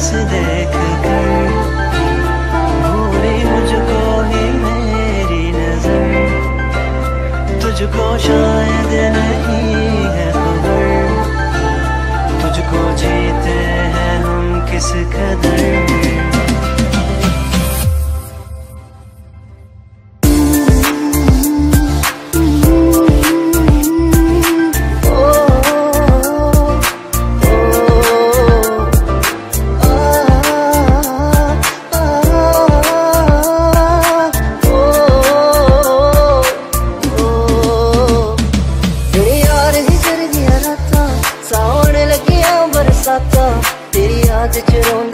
पास देख कर। भूली मुझको ही मेरी नज़र। तुझको शायद नहीं है खबर। तुझको जीते हैं हम किस कदर? that you don't